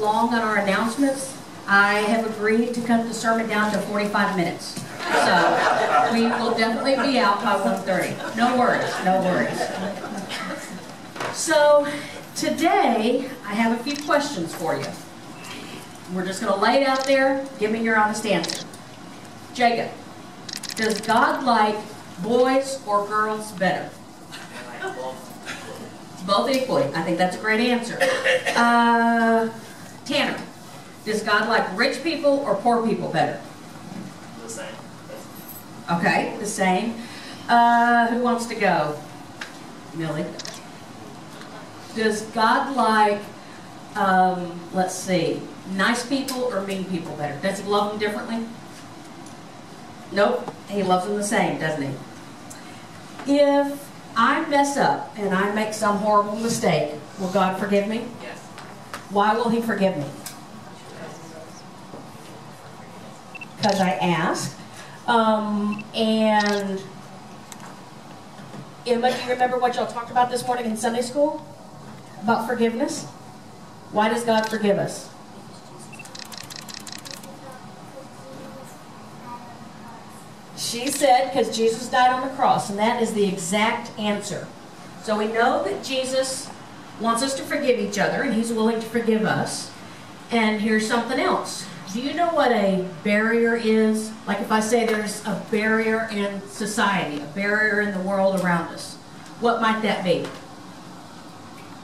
long on our announcements, I have agreed to cut the sermon down to 45 minutes. So we will definitely be out by 1.30. No worries, no worries. So today, I have a few questions for you. We're just going to lay it out there. Give me your honest answer. Jacob, does God like boys or girls better? Both equally. I think that's a great answer. Uh, Tanner, does God like rich people or poor people better? The same. Okay, the same. Uh, who wants to go? Millie. Does God like, um, let's see, nice people or mean people better? Does he love them differently? Nope, he loves them the same, doesn't he? If I mess up and I make some horrible mistake, will God forgive me? Yes. Why will he forgive me? Because I asked. Um, and Emma, do you remember what y'all talked about this morning in Sunday school? About forgiveness? Why does God forgive us? She said, because Jesus died on the cross, and that is the exact answer. So we know that Jesus wants us to forgive each other, and he's willing to forgive us. And here's something else. Do you know what a barrier is? Like if I say there's a barrier in society, a barrier in the world around us, what might that be?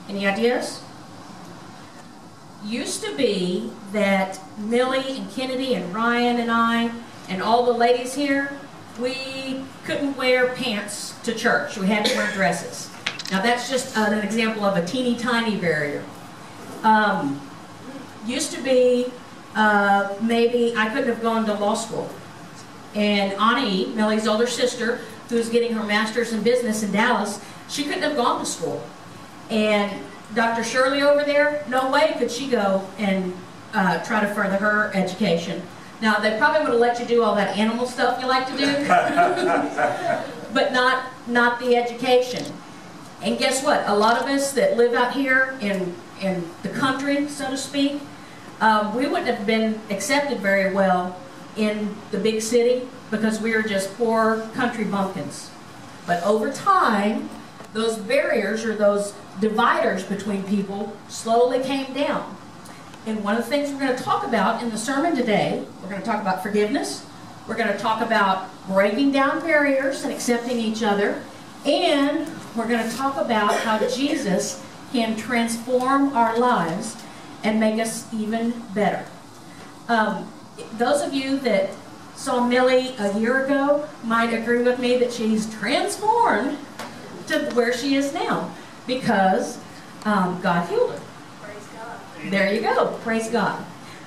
Any ideas? Used to be that Millie and Kennedy and Ryan and I and all the ladies here, we couldn't wear pants to church. We had to wear dresses. Now that's just an example of a teeny tiny barrier. Um, used to be uh, maybe I couldn't have gone to law school. And Ani, Millie's older sister, who's getting her master's in business in Dallas, she couldn't have gone to school. And Dr. Shirley over there, no way could she go and uh, try to further her education. Now, they probably would have let you do all that animal stuff you like to do, but not, not the education. And guess what? A lot of us that live out here in, in the country, so to speak, um, we wouldn't have been accepted very well in the big city because we were just poor country bumpkins. But over time, those barriers or those dividers between people slowly came down. And one of the things we're going to talk about in the sermon today, we're going to talk about forgiveness. We're going to talk about breaking down barriers and accepting each other. And we're going to talk about how Jesus can transform our lives and make us even better. Um, those of you that saw Millie a year ago might agree with me that she's transformed to where she is now because um, God healed her. Praise God. There you go. Praise God.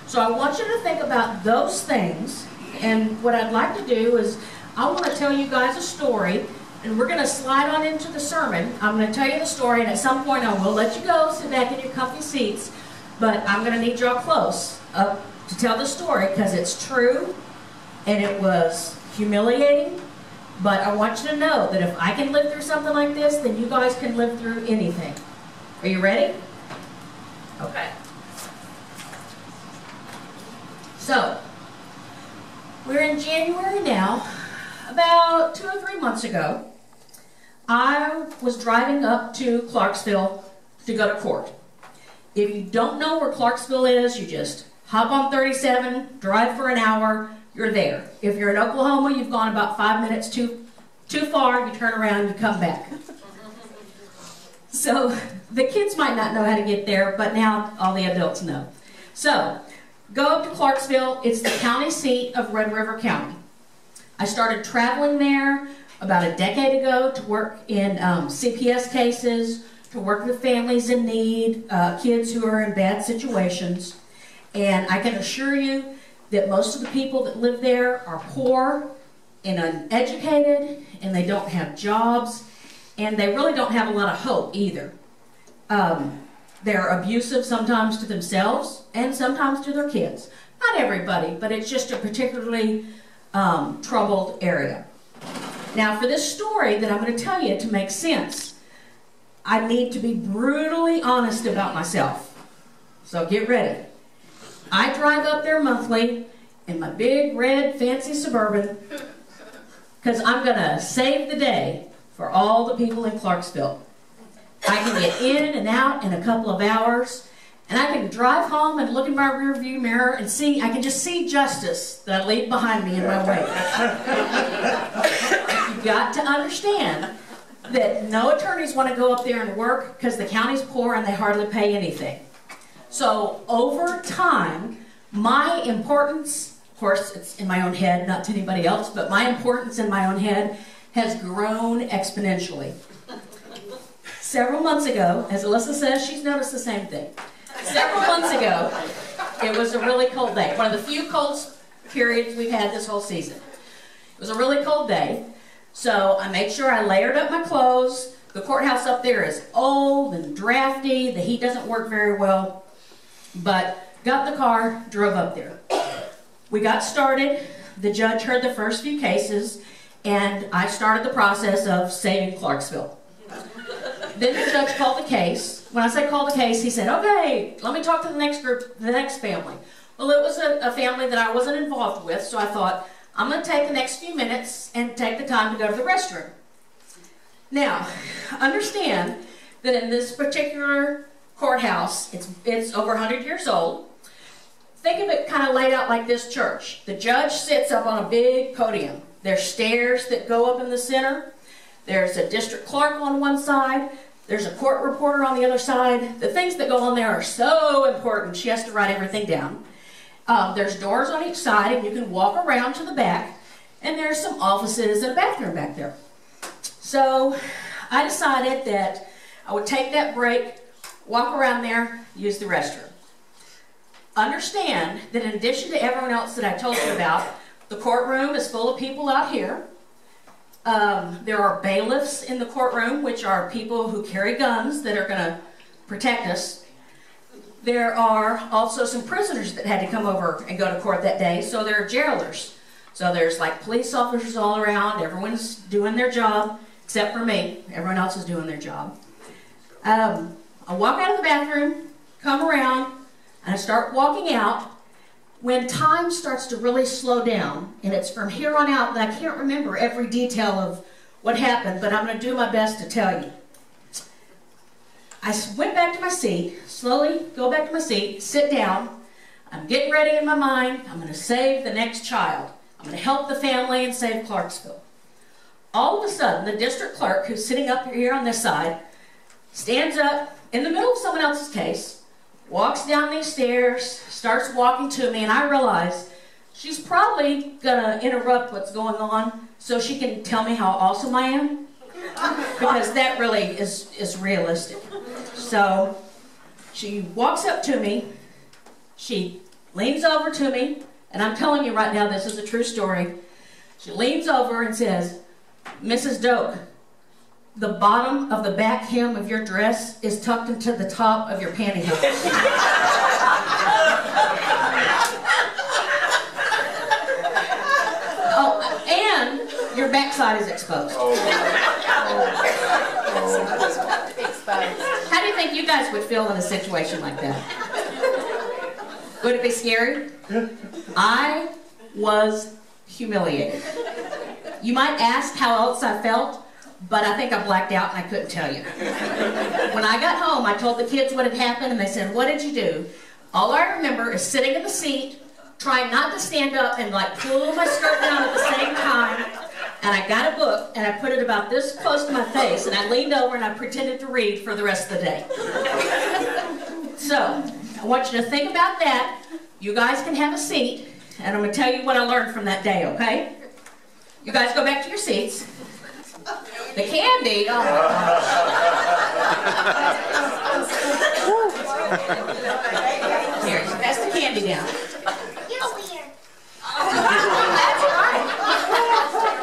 So I want you to think about those things. And what I'd like to do is I want to tell you guys a story. And we're going to slide on into the sermon. I'm going to tell you the story. And at some point I will let you go, sit back in your comfy seats. But I'm going to need y'all close up to tell the story because it's true. And it was humiliating. But I want you to know that if I can live through something like this, then you guys can live through anything. Are you ready? Okay. So, we're in January now. About two or three months ago, I was driving up to Clarksville to go to court. If you don't know where Clarksville is, you just hop on 37, drive for an hour, you're there. If you're in Oklahoma, you've gone about five minutes too, too far, you turn around, you come back. So the kids might not know how to get there, but now all the adults know. So go up to Clarksville. It's the county seat of Red River County. I started traveling there about a decade ago to work in um, CPS cases, to work with families in need, uh, kids who are in bad situations. And I can assure you that most of the people that live there are poor and uneducated, and they don't have jobs, and they really don't have a lot of hope either. Um, They're abusive sometimes to themselves and sometimes to their kids. Not everybody, but it's just a particularly um, troubled area. Now, for this story that I'm going to tell you to make sense, I need to be brutally honest about myself. So get ready. I drive up there monthly in my big red fancy suburban because I'm going to save the day for all the people in Clarksville. I can get in and out in a couple of hours, and I can drive home and look in my rearview mirror and see, I can just see justice that leave behind me in my wake. You've got to understand that no attorneys want to go up there and work because the county's poor and they hardly pay anything. So over time, my importance, of course, it's in my own head, not to anybody else, but my importance in my own head has grown exponentially. Several months ago, as Alyssa says, she's noticed the same thing. Several months ago, it was a really cold day. One of the few cold periods we've had this whole season. It was a really cold day, so I made sure I layered up my clothes. The courthouse up there is old and drafty. The heat doesn't work very well. But got the car, drove up there. We got started. The judge heard the first few cases, and I started the process of saving Clarksville. then the judge called the case. When I say call the case, he said, okay, let me talk to the next group, the next family. Well, it was a, a family that I wasn't involved with, so I thought, I'm going to take the next few minutes and take the time to go to the restroom. Now, understand that in this particular courthouse, it's, it's over 100 years old. Think of it kind of laid out like this church. The judge sits up on a big podium. There's stairs that go up in the center. There's a district clerk on one side. There's a court reporter on the other side. The things that go on there are so important. She has to write everything down. Um, there's doors on each side, and you can walk around to the back. And there's some offices and a bathroom back there. So I decided that I would take that break, walk around there, use the restroom. Understand that in addition to everyone else that I told you about, the courtroom is full of people out here. Um, there are bailiffs in the courtroom, which are people who carry guns that are going to protect us. There are also some prisoners that had to come over and go to court that day, so there are jailers. So there's like police officers all around. Everyone's doing their job, except for me. Everyone else is doing their job. Um, I walk out of the bathroom, come around, and I start walking out when time starts to really slow down, and it's from here on out I can't remember every detail of what happened, but I'm going to do my best to tell you. I went back to my seat, slowly go back to my seat, sit down. I'm getting ready in my mind. I'm going to save the next child. I'm going to help the family and save Clarksville. All of a sudden, the district clerk, who's sitting up here on this side, stands up in the middle of someone else's case, walks down these stairs, starts walking to me, and I realize she's probably gonna interrupt what's going on so she can tell me how awesome I am. because that really is, is realistic. So she walks up to me, she leans over to me, and I'm telling you right now, this is a true story. She leans over and says, Mrs. Doke, the bottom of the back hem of your dress is tucked into the top of your pantyhose. oh, and your backside is exposed. Oh, oh. Oh. How do you think you guys would feel in a situation like that? Would it be scary? I was humiliated. You might ask how else I felt but I think I blacked out and I couldn't tell you. when I got home, I told the kids what had happened, and they said, What did you do? All I remember is sitting in the seat, trying not to stand up and like pull my skirt down at the same time. And I got a book and I put it about this close to my face, and I leaned over and I pretended to read for the rest of the day. so, I want you to think about that. You guys can have a seat, and I'm going to tell you what I learned from that day, okay? You guys go back to your seats. The candy? Oh my. Here, pass the candy down. You're weird. That's right.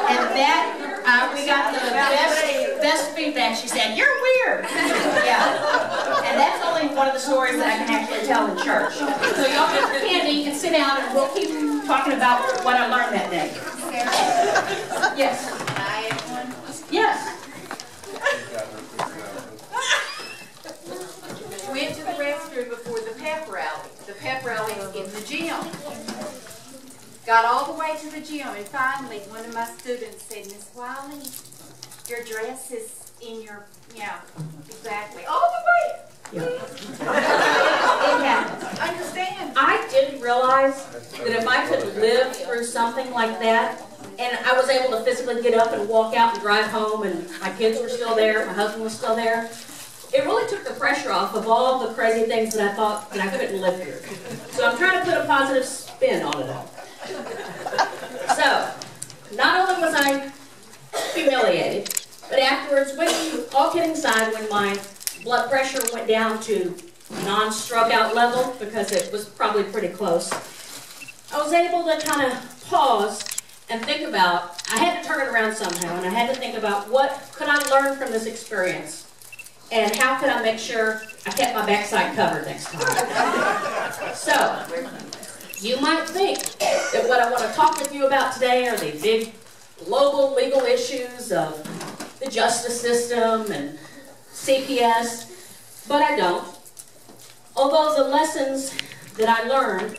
And that, uh, we got the best, best feedback. She said, you're weird. yeah. And that's only one one of the stories that I can actually tell in church. So y'all get candy and sit down and we'll keep talking about what I learned that day. Yes. Yes. Went to the restroom before the pep rally. The pep rally was in the gym. Got all the way to the gym and finally one of my students said, Miss Wylie, your dress is in your, yeah, exactly, all the way. It happens. Understand? I didn't realize that if I could live through something like that, and I was able to physically get up and walk out and drive home, and my kids were still there, my husband was still there, it really took the pressure off of all the crazy things that I thought that I couldn't live through. So I'm trying to put a positive spin on it all. So, not only was I humiliated, but afterwards, when, all kidding aside, when my blood pressure went down to non-struck out level, because it was probably pretty close, I was able to kind of pause and think about, I had to turn it around somehow, and I had to think about what could I learn from this experience, and how could I make sure I kept my backside covered next time. so, you might think that what I want to talk with you about today are the big global legal issues of the justice system and CPS, but I don't. Although the lessons that I learned,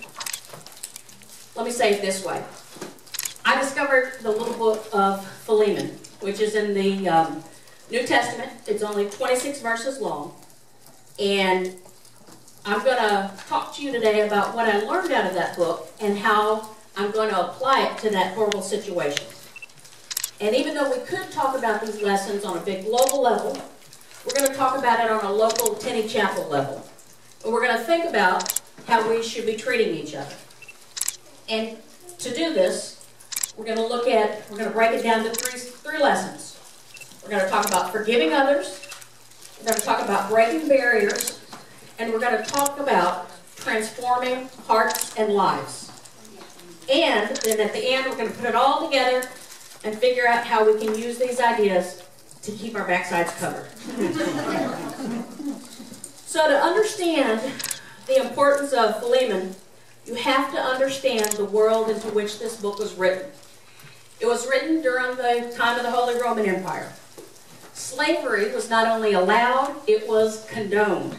let me say it this way. I discovered the little book of Philemon, which is in the um, New Testament. It's only 26 verses long. And I'm going to talk to you today about what I learned out of that book and how I'm going to apply it to that horrible situation. And even though we could talk about these lessons on a big global level, we're going to talk about it on a local Tinney Chapel level. And we're going to think about how we should be treating each other. And to do this, we're going to look at, we're going to break it down to three, three lessons. We're going to talk about forgiving others. We're going to talk about breaking barriers and we're going to talk about transforming hearts and lives. And then at the end, we're going to put it all together and figure out how we can use these ideas to keep our backsides covered. so to understand the importance of Philemon, you have to understand the world into which this book was written. It was written during the time of the Holy Roman Empire. Slavery was not only allowed, it was condoned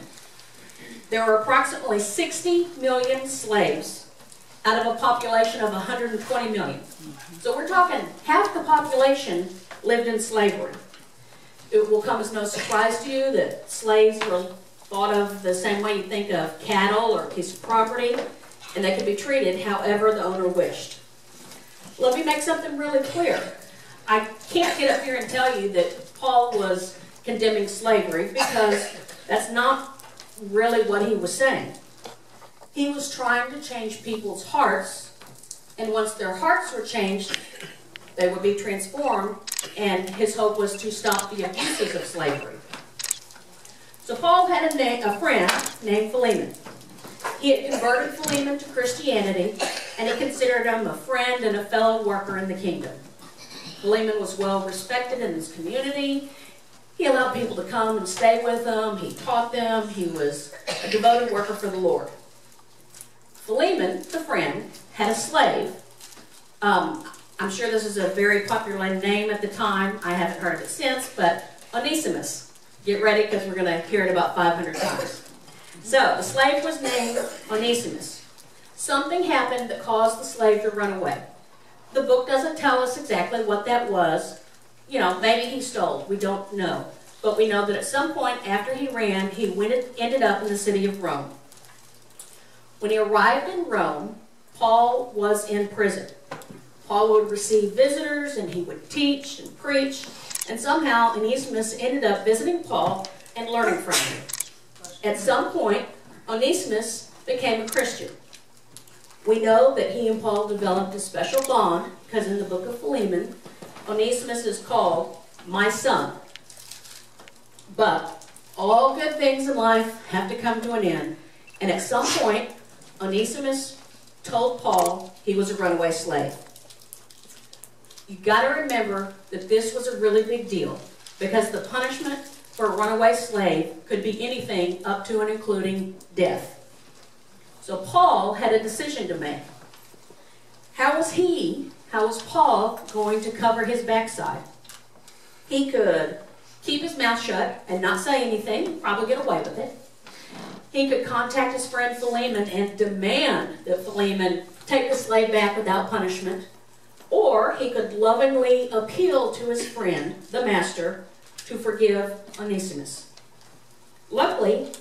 there were approximately 60 million slaves out of a population of 120 million. So we're talking half the population lived in slavery. It will come as no surprise to you that slaves were thought of the same way you think of cattle or a piece of property, and they could be treated however the owner wished. Let me make something really clear. I can't get up here and tell you that Paul was condemning slavery because that's not really what he was saying. He was trying to change people's hearts, and once their hearts were changed, they would be transformed, and his hope was to stop the abuses of slavery. So Paul had a, a friend named Philemon. He had converted Philemon to Christianity, and he considered him a friend and a fellow worker in the kingdom. Philemon was well respected in his community. He allowed people to come and stay with him. He taught them. He was a devoted worker for the Lord. Philemon, the friend, had a slave. Um, I'm sure this is a very popular name at the time. I haven't heard of it since, but Onesimus. Get ready because we're going to hear it about 500 times. So, the slave was named Onesimus. Something happened that caused the slave to run away. The book doesn't tell us exactly what that was, you know, maybe he stole. We don't know. But we know that at some point after he ran, he went, ended up in the city of Rome. When he arrived in Rome, Paul was in prison. Paul would receive visitors and he would teach and preach. And somehow Onesimus ended up visiting Paul and learning from him. At some point, Onesimus became a Christian. We know that he and Paul developed a special bond because in the book of Philemon, Onesimus is called my son. But all good things in life have to come to an end. And at some point, Onesimus told Paul he was a runaway slave. You got to remember that this was a really big deal because the punishment for a runaway slave could be anything up to and including death. So Paul had a decision to make. How was he, how was Paul going to cover his backside? He could keep his mouth shut and not say anything, probably get away with it. He could contact his friend Philemon and demand that Philemon take the slave back without punishment. Or he could lovingly appeal to his friend, the master, to forgive Onesimus. Luckily,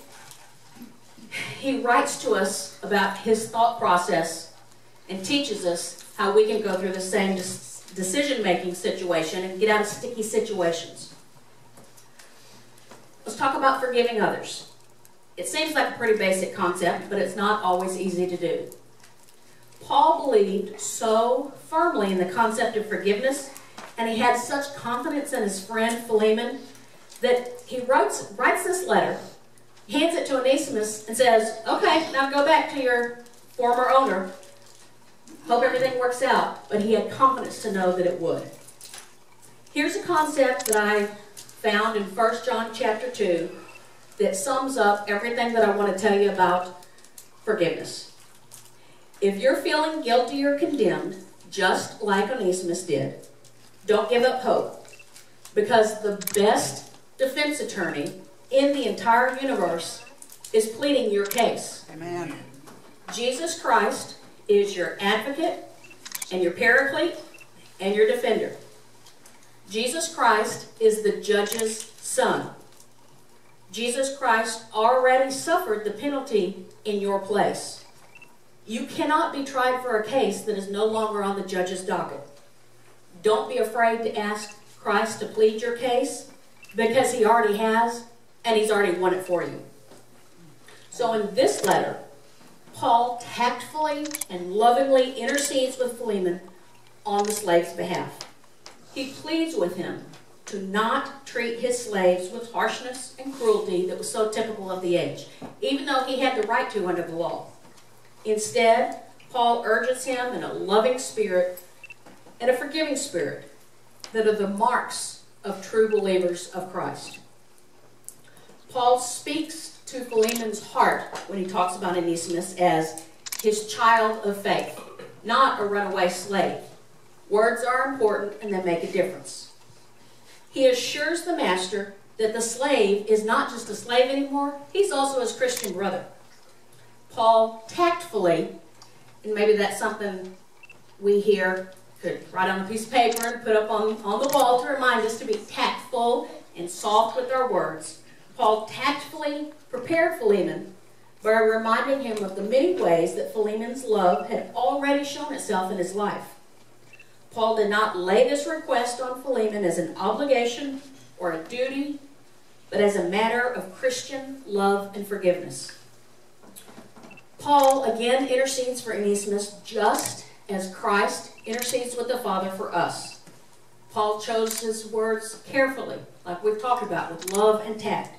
he writes to us about his thought process and teaches us how we can go through the same decision-making situation and get out of sticky situations. Let's talk about forgiving others. It seems like a pretty basic concept, but it's not always easy to do. Paul believed so firmly in the concept of forgiveness, and he had such confidence in his friend Philemon that he writes, writes this letter, hands it to Onesimus, and says, Okay, now go back to your former owner. Hope everything works out. But he had confidence to know that it would. Here's a concept that I found in 1 John chapter 2 that sums up everything that I want to tell you about forgiveness. If you're feeling guilty or condemned, just like Onesimus did, don't give up hope. Because the best defense attorney in the entire universe is pleading your case. Amen. Jesus Christ is your advocate and your paraclete and your defender. Jesus Christ is the judge's son. Jesus Christ already suffered the penalty in your place. You cannot be tried for a case that is no longer on the judge's docket. Don't be afraid to ask Christ to plead your case because he already has and he's already won it for you. So in this letter, Paul tactfully and lovingly intercedes with Philemon on the slave's behalf. He pleads with him to not treat his slaves with harshness and cruelty that was so typical of the age, even though he had the right to under the law. Instead, Paul urges him in a loving spirit and a forgiving spirit that are the marks of true believers of Christ. Paul speaks to Philemon's heart when he talks about Onesimus as his child of faith, not a runaway slave. Words are important and they make a difference. He assures the master that the slave is not just a slave anymore, he's also his Christian brother. Paul tactfully, and maybe that's something we hear, could write on a piece of paper and put up on, on the wall to remind us to be tactful and soft with our words. Paul tactfully prepared Philemon by reminding him of the many ways that Philemon's love had already shown itself in his life. Paul did not lay this request on Philemon as an obligation or a duty, but as a matter of Christian love and forgiveness. Paul again intercedes for Onesimus just as Christ intercedes with the Father for us. Paul chose his words carefully, like we've talked about, with love and tact,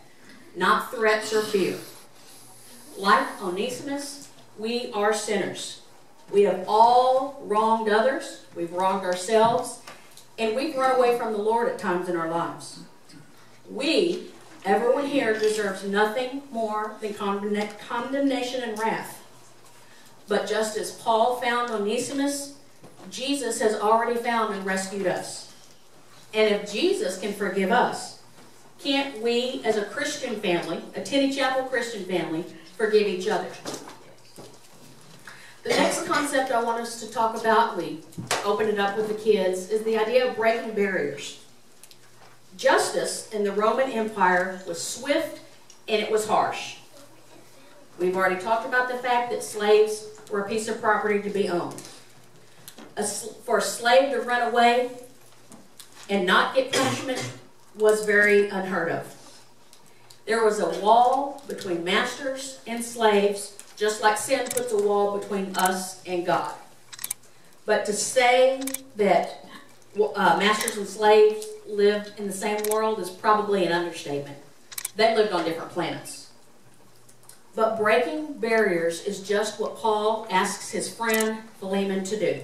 not threats or fear. Like Onesimus, we are sinners. We have all wronged others, we've wronged ourselves, and we've run away from the Lord at times in our lives. We, everyone here, deserves nothing more than condemnation and wrath. But just as Paul found Onesimus, Jesus has already found and rescued us. And if Jesus can forgive us, can't we, as a Christian family, a Tinney Chapel Christian family, forgive each other? The next concept I want us to talk about, we opened it up with the kids, is the idea of breaking barriers. Justice in the Roman Empire was swift and it was harsh. We've already talked about the fact that slaves were a piece of property to be owned. A, for a slave to run away and not get punishment was very unheard of. There was a wall between masters and slaves, just like sin puts a wall between us and God. But to say that uh, masters and slaves lived in the same world is probably an understatement. They lived on different planets. But breaking barriers is just what Paul asks his friend Philemon to do.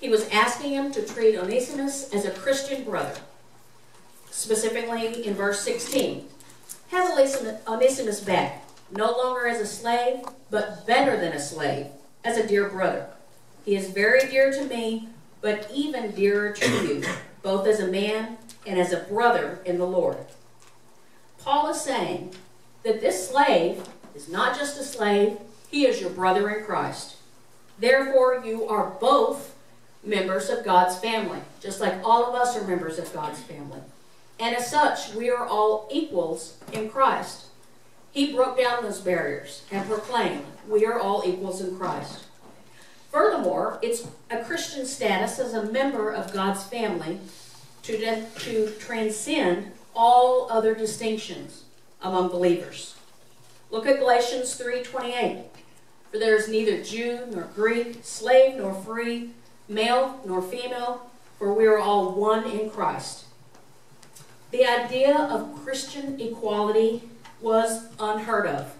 He was asking him to treat Onesimus as a Christian brother. Specifically in verse 16. Have Onesimus back, no longer as a slave, but better than a slave, as a dear brother. He is very dear to me, but even dearer to you, both as a man and as a brother in the Lord. Paul is saying that this slave is not just a slave, he is your brother in Christ. Therefore, you are both members of God's family, just like all of us are members of God's family. And as such, we are all equals in Christ. He broke down those barriers and proclaimed, we are all equals in Christ. Furthermore, it's a Christian status as a member of God's family to, to transcend all other distinctions among believers. Look at Galatians 3.28. For there is neither Jew nor Greek, slave nor free, male nor female, for we are all one in Christ. The idea of Christian equality was unheard of.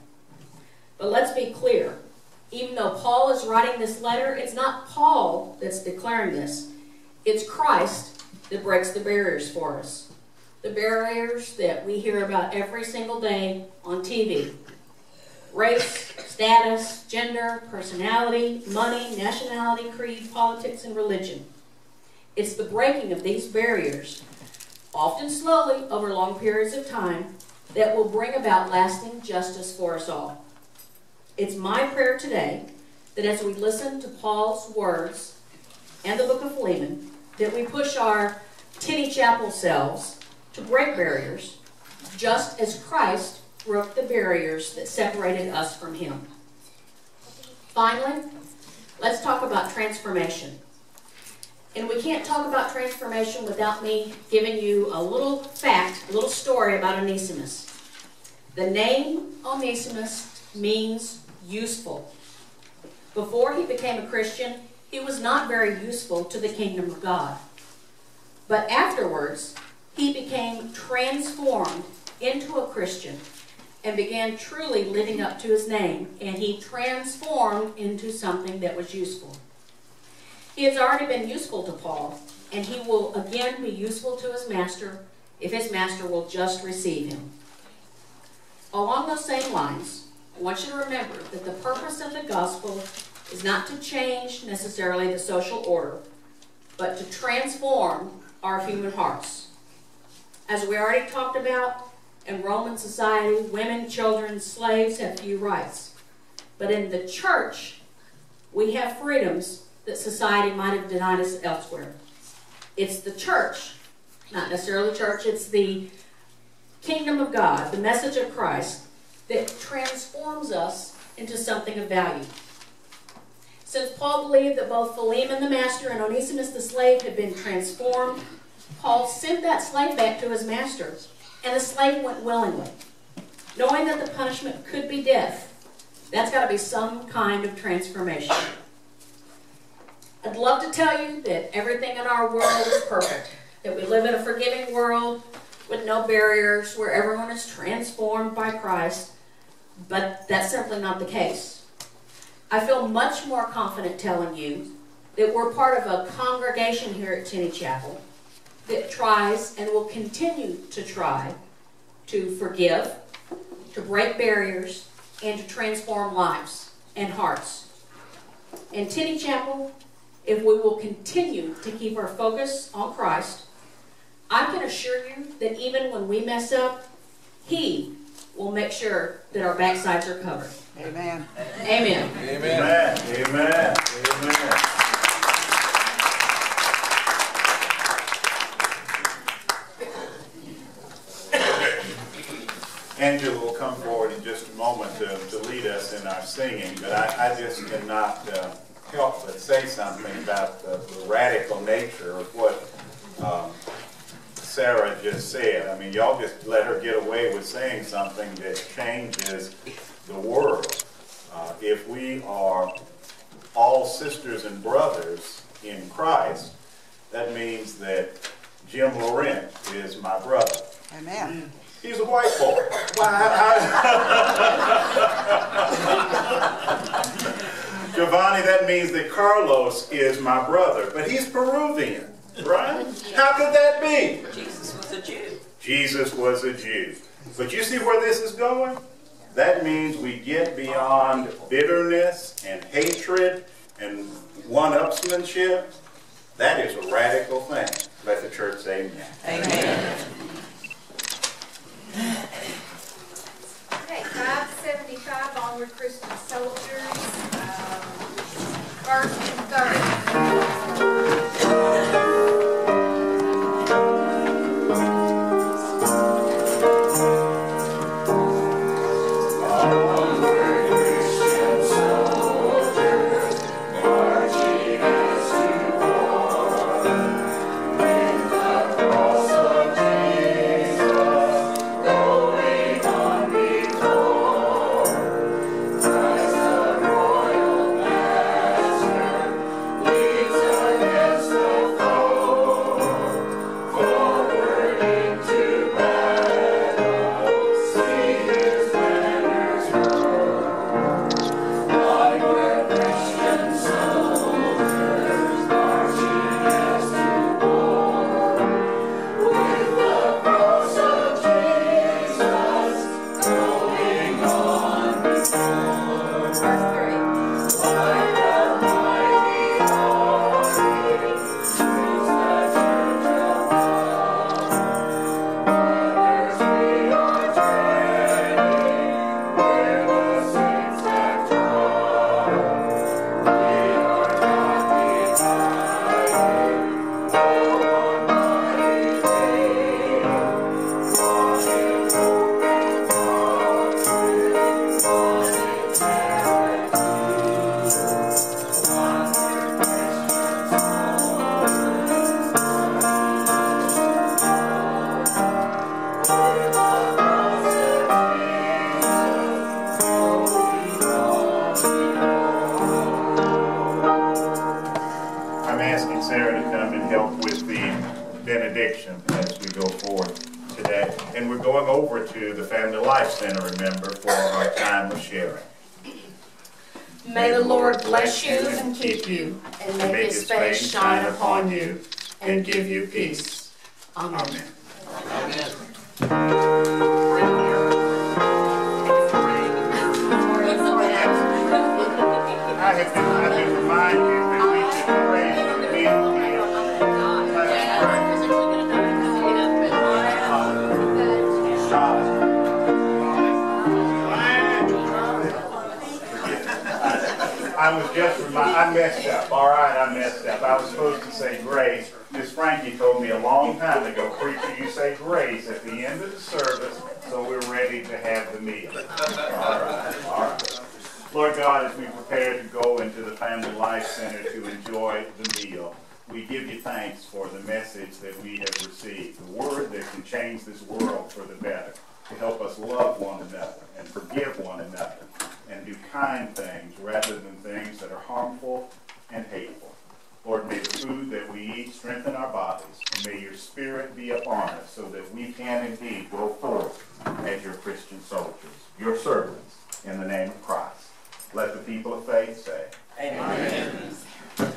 But let's be clear. Even though Paul is writing this letter, it's not Paul that's declaring this. It's Christ that breaks the barriers for us. The barriers that we hear about every single day on TV. Race, status, gender, personality, money, nationality, creed, politics, and religion. It's the breaking of these barriers, often slowly over long periods of time, that will bring about lasting justice for us all. It's my prayer today that as we listen to Paul's words and the book of Philemon, that we push our Tinney Chapel selves to break barriers, just as Christ broke the barriers that separated us from him. Finally, let's talk about transformation. And we can't talk about transformation without me giving you a little fact, a little story about Onesimus. The name Onesimus means useful. Before he became a Christian, he was not very useful to the kingdom of God. But afterwards, he became transformed into a Christian and began truly living up to his name, and he transformed into something that was useful. He has already been useful to Paul, and he will again be useful to his master if his master will just receive him. Along those same lines, I want you to remember that the purpose of the gospel is not to change necessarily the social order, but to transform our human hearts. As we already talked about, in Roman society, women, children, slaves have few rights. But in the church, we have freedoms that society might have denied us elsewhere. It's the church, not necessarily church, it's the kingdom of God, the message of Christ, that transforms us into something of value. Since Paul believed that both Philemon the master and Onesimus the slave had been transformed, Paul sent that slave back to his master, and the slave went willingly, knowing that the punishment could be death. That's got to be some kind of transformation. I'd love to tell you that everything in our world is perfect, that we live in a forgiving world with no barriers, where everyone is transformed by Christ, but that's simply not the case. I feel much more confident telling you that we're part of a congregation here at Tinney Chapel that tries and will continue to try to forgive, to break barriers, and to transform lives and hearts. In Tinney Chapel, if we will continue to keep our focus on Christ, I can assure you that even when we mess up, He will make sure that our backsides are covered. Amen. Amen. Amen. Amen. Amen. Angela will come forward in just a moment to, to lead us in our singing, but I, I just cannot uh, help but say something about the, the radical nature of what um, Sarah just said. I mean, y'all just let her get away with saying something that changes the world. Uh, if we are all sisters and brothers in Christ, that means that Jim Laurent is my brother. Amen. He's a white boy. Why, Giovanni, that means that Carlos is my brother, but he's Peruvian. Right? How could that be? Jesus was a Jew. Jesus was a Jew. But you see where this is going? That means we get beyond bitterness and hatred and one-upsmanship. That is a radical thing. Let the church say amen. Amen. Okay, five seventy-five onward Christian soldiers, first May the Lord bless you and keep you, and make his face shine upon you, and give you peace. Amen. Amen. I was just remind, I messed up, all right, I messed up. I was supposed to say grace. Miss Frankie told me a long time ago, preacher, you say grace at the end of the service, so we're ready to have the meal. All right, all right. Lord God, as we prepare to go into the Family Life Center to enjoy the meal, we give you thanks for the message that we have received, the word that can change this world for the better, to help us love one another and forgive one another do kind things rather than things that are harmful and hateful. Lord, may the food that we eat strengthen our bodies, and may your spirit be upon us so that we can indeed go forth as your Christian soldiers, your servants, in the name of Christ. Let the people of faith say, Amen. Amen.